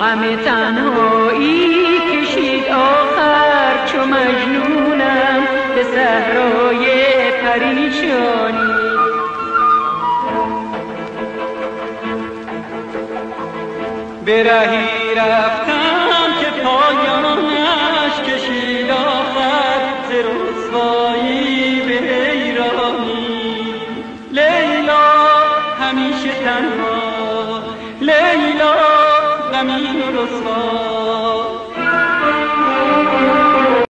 غم تنهایی کشید آخر چو مجنونم به صحرای پریشانی. به رهی رفتم که پایانش کشید آخر زرسوایی به ایرانی لیلا همیشه تنها لیلا زمین رسوا.